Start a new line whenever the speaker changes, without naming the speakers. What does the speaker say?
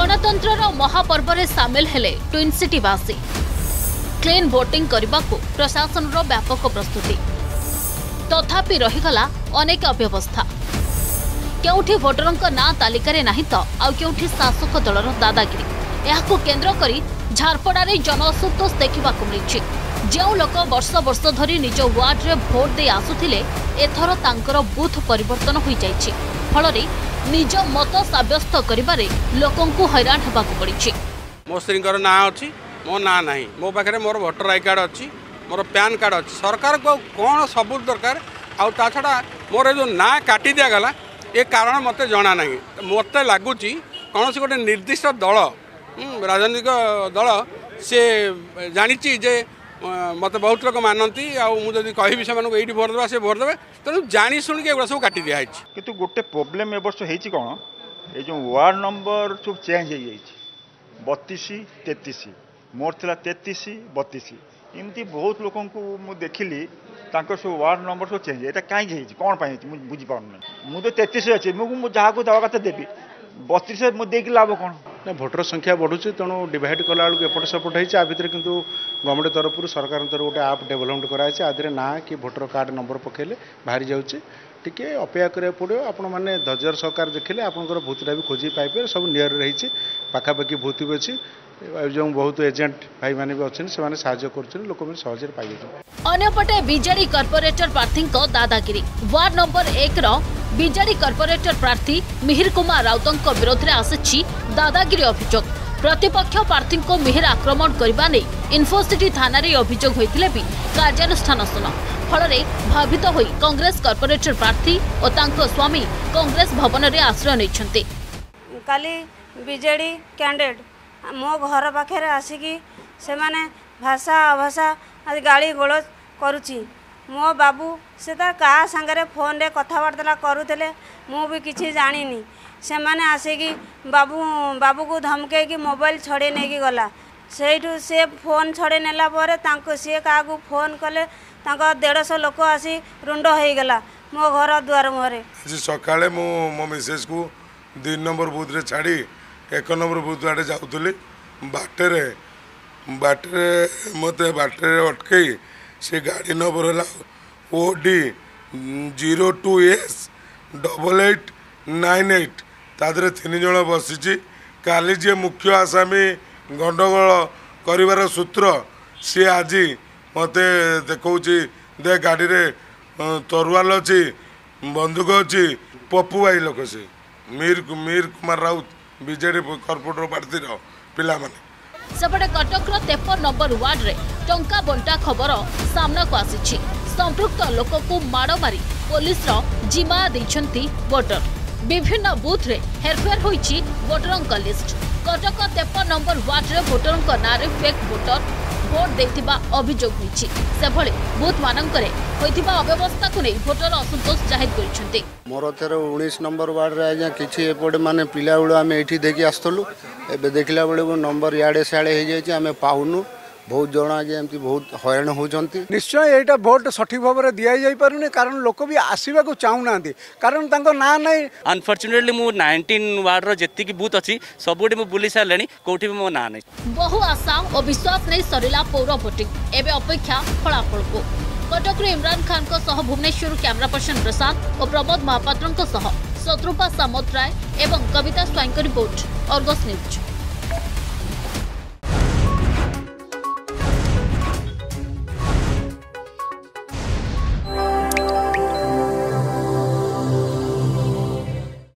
ଗଣତନ୍ତ୍ରର ମହାପର୍ବରେ ସାମିଲ ହେଲେ ଟ୍ୱିନ୍ ସିଟିବାସୀ କ୍ଲିନ୍ ଭୋଟିଂ କରିବାକୁ ପ୍ରଶାସନର ବ୍ୟାପକ ପ୍ରସ୍ତୁତି ତଥାପି ରହିଗଲା ଅନେକ ଅବ୍ୟବସ୍ଥା କେଉଁଠି ଭୋଟରଙ୍କ ନାଁ ତାଲିକାରେ ନାହିଁ ତ ଆଉ କେଉଁଠି ଶାସକ ଦଳର ଦାଦାଗିରି ଏହାକୁ କେନ୍ଦ୍ର କରି ଝାରପଡ଼ାରେ ଜନଅସନ୍ତୋଷ ଦେଖିବାକୁ ମିଳିଛି ଯେଉଁ ଲୋକ ବର୍ଷ ବର୍ଷ ଧରି ନିଜ ୱାର୍ଡରେ ଭୋଟ ଦେଇ ଆସୁଥିଲେ ଏଥର ତାଙ୍କର ବୁଥ୍ ପରିବର୍ତ୍ତନ ହୋଇଯାଇଛି ଫଳରେ ନିଜ ମତ ସାବ୍ୟସ୍ତ କରିବାରେ ଲୋକଙ୍କୁ ହଇରାଣ ହେବାକୁ ପଡ଼ିଛି
ମୋ ସ୍ତ୍ରୀଙ୍କର ନାଁ ଅଛି ମୋ ନାଁ ନାହିଁ ମୋ ପାଖରେ ମୋର ଭୋଟର ଆଇ କାର୍ଡ଼ ଅଛି ମୋର ପ୍ୟାନ୍ କାର୍ଡ଼ ଅଛି ସରକାରଙ୍କୁ ଆଉ କ'ଣ ସବୁତ ଦରକାର ଆଉ ତା ଛଡ଼ା ମୋର ଏ ଯେଉଁ ନାଁ କାଟି ଦିଆଗଲା ଏ କାରଣ ମୋତେ ଜଣା ନାହିଁ ମୋତେ ଲାଗୁଛି କୌଣସି ଗୋଟେ ନିର୍ଦ୍ଦିଷ୍ଟ ଦଳ ରାଜନୈତିକ ଦଳ ସେ ଜାଣିଛି ଯେ ମୋତେ ବହୁତ ଲୋକ ମାନନ୍ତି ଆଉ ମୁଁ ଯଦି କହିବି ସେମାନଙ୍କୁ ଏଇଠି ଭୋଟ ଦେବା ସେ ଭୋଟ ଦେବେ ତେଣୁ ଜାଣି ଶୁଣିକି ଏଗୁଡ଼ା ସବୁ କାଟି ଦିଆହେଇଛି
କିନ୍ତୁ ଗୋଟେ ପ୍ରୋବ୍ଲେମ୍ ଏ ବର୍ଷ ହେଇଛି କ'ଣ ଏଇ ଯେଉଁ ୱାର୍ଡ଼ ନମ୍ବର ସବୁ ଚେଞ୍ଜ ହେଇଯାଇଛି ବତିଶ ତେତିଶ ମୋର ଥିଲା ତେତିଶ ବତିଶ ଏମିତି ବହୁତ ଲୋକଙ୍କୁ ମୁଁ ଦେଖିଲି ତାଙ୍କର ସବୁ ୱାର୍ଡ଼ ନମ୍ବର ସବୁ ଚେଞ୍ଜ ଏଇଟା କାହିଁକି ହେଇଛି କ'ଣ ପାଇଁ ହେଇଛି ମୁଁ ବୁଝିପାରୁନି ମୁଁ ତ ତେତିଶ ଅଛି ମୁଁ ମୁଁ ଯାହାକୁ ଦେବା କଥା ଦେବି ବତିଶ ମୁଁ ଦେଇକି ଲାଭ କ'ଣ
ନା ଭୋଟର ସଂଖ୍ୟା ବଢ଼ୁଛି ତେଣୁ ଡିଭାଇଡ଼ କଲାବେଳକୁ ଏପଟ ସେପଟ ହେଇଛି ଆ ଭିତରେ କିନ୍ତୁ ଗଭର୍ଣ୍ଣମେଣ୍ଟ ତରଫରୁ ସରକାରଙ୍କ ତରଫରୁ ଗୋଟେ ଆପ୍ ଡେଭଲପମେଣ୍ଟ କରାଯାଇଛି ଆ ଦେହରେ ନାଁ କି ଭୋଟର କାର୍ଡ଼ ନମ୍ବର ପକାଇଲେ ବାହାରି ଯାଉଛି ଟିକେ ଅପେକ୍ଷା କରିବାକୁ ପଡ଼ିବ ଆପଣମାନେ ଧୈର୍ଯ୍ୟର ସହକାର ଦେଖିଲେ ଆପଣଙ୍କର ଭୂତଟା ବି ଖୋଜିକି ପାଇବେ ସବୁ ନିୟର ରହିଛି ପାଖାପାଖି ଭୂତ ବି ଅଛି ଯେଉଁ ବହୁତ ଏଜେଣ୍ଟ ଭାଇମାନେ ବି ଅଛନ୍ତି ସେମାନେ ସାହାଯ୍ୟ କରୁଛନ୍ତି ଲୋକମାନେ ସହଜରେ ପାଇଯାଉଛନ୍ତି
ଅନ୍ୟପଟେ ବିଜେଡି କର୍ପୋରେଟର ପ୍ରାର୍ଥୀଙ୍କ ଦାଦାଗିରି ୱାର୍ଡ ନମ୍ବର ଏକର ବିଜାରି କର୍ପୋରେଟର ପ୍ରାର୍ଥୀ ମିହିର କୁମାର ରାଉତଙ୍କ ବିରୋଧରେ ଆସିଛି ଦାଦାଗିରି ଅଭିଯୋଗ ପ୍ରତିପକ୍ଷ ପ୍ରାର୍ଥୀଙ୍କୁ ମିହିର ଆକ୍ରମଣ କରିବା ନେଇ ଇନ୍ଫୋସିଟି ଥାନାରେ ଅଭିଯୋଗ ହୋଇଥିଲେ ବି କାର୍ଯ୍ୟାନୁଷ୍ଠାନ ଶୂନ ଫଳରେ ଭାବିତ ହୋଇ କଂଗ୍ରେସ କର୍ପୋରେଟର ପ୍ରାର୍ଥୀ ଓ ତାଙ୍କ ସ୍ୱାମୀ କଂଗ୍ରେସ ଭବନରେ ଆଶ୍ରୟ ନେଇଛନ୍ତି
କାଲି ବିଜେଡ଼ି କ୍ୟାଣ୍ଡିଡେଟ୍ ମୋ ଘର ପାଖରେ ଆସିକି ସେମାନେ ଭାଷା ଅଭାଷା ଗାଳି ଗୋଳ କରୁଛି ମୋ ବାବୁ ସେ ତା କାହା ସାଙ୍ଗରେ ଫୋନରେ କଥାବାର୍ତ୍ତା କରୁଥିଲେ ମୁଁ ବି କିଛି ଜାଣିନି ସେମାନେ ଆସିକି ବାବୁ ବାବୁକୁ ଧମକେଇକି ମୋବାଇଲ ଛଡ଼େଇ ନେଇକି ଗଲା ସେଇଠୁ ସେ ଫୋନ୍ ଛଡ଼େଇ ନେଲା ପରେ ତାଙ୍କୁ ସିଏ କାହାକୁ ଫୋନ୍ କଲେ ତାଙ୍କ ଦେଢ଼ଶହ ଲୋକ ଆସି ରୁଣ୍ଡ ହେଇଗଲା ମୋ ଘର ଦୁଆର ମୁହଁରେ
ସକାଳେ ମୁଁ ମୋ ମିସେସ୍କୁ ଦୁଇ ନମ୍ବର ବୁଥରେ ଛାଡ଼ି ଏକ ନମ୍ବର ବୁଥ ଆଡ଼େ ଯାଉଥିଲି ବାଟରେ ବାଟରେ ମୋତେ ବାଟରେ ଅଟକେଇ ସେ ଗାଡ଼ି ନମ୍ବର ହେଲା O D zero two S double eight nine eight ତା ଦେହରେ ତିନି ଜଣ ବସିଛି କାଲି ଯିଏ ମୁଖ୍ୟ ଆସାମୀ ଗଣ୍ଡଗୋଳ କରିବାର ସୂତ୍ର ସିଏ ଆଜି ମୋତେ ଦେଖାଉଛି ଦେ ଗାଡ଼ିରେ ତରୁଆଲ ଅଛି ବନ୍ଧୁକ ଅଛି ପପୁ ଭାଇ ଲୋକ ସେ ମିର୍ ମିର୍ କୁମାର ରାଉତ ବିଜେଡ଼ି କର୍ପୋରେଟର ପାର୍ଟିର ପିଲାମାନେ
ସେପଟେ କଟକର ତେପନ ନମ୍ବର ୱାର୍ଡରେ ଟଙ୍କା ବଣ୍ଟା ଖବର ସାମ୍ନାକୁ ଆସିଛି ସମ୍ପୃକ୍ତ ଲୋକଙ୍କୁ ମାଡ଼ ମାରି ପୋଲିସର ଜିମା ଦେଇଛନ୍ତି ଭୋଟର ବିଭିନ୍ନ ବୁଥରେ ହେରଫେର ହୋଇଛି ଭୋଟରଙ୍କ ଲିଷ୍ଟ କଟକ ତେପନ ନମ୍ବର ୱାର୍ଡରେ ଭୋଟରଙ୍କ ନାଁରେ ଫେକ୍ ଭୋଟର ভোট দেওয়া অভিযোগ হয়েছে সেভাবে বুথ মানকরে হয়েছে অব্যবস্থা নেই ভোটর অসন্তোষ জাহির
করেছেন মোর তের উনিশ নম্বর ওয়ার্ডে আজ্ঞা কিছু এপটে মানে পিলা বেড়ে আমি এটি দেখি আসলু এবে দেখিলা বেড়ে নম্বর ইয়াড়ে সিয়াড়ে হয়ে যাইছে আমি পাউনু বহুত জনা গে এমতি
বহুত হরণ হউজন্তি নিশ্চয় এইটা ভোট সঠিক ভাবে দিয়া যাই পারু নে কারণ লোকবি আসিবা
কো চাওনা নে কারণ তাংকো না নাই আনফরচুনেটলি মু 19 ওয়ার্ডৰ জেতি কি বহুত আছে সবোটি
মু পুলিশ আলেনি কোটিবি ম না নাই বহুত অসং ও বিশ্বাস নাই সৰিলা পাউৰা ভোটিং এবে অপেক্ষয়া ফলাফলক কটকৰ ইমরান খানক সহ ভুবনেশ্বৰৰ কেমেৰা পৰশণ பிரசாথ ও প্ৰবোদ মহাপাত্ৰক সহ শত্ৰুপাস সমত্ৰয় এবং কবিতা স্বায়ংৰ ৰিপৰ্ট অৰগাস নিউজ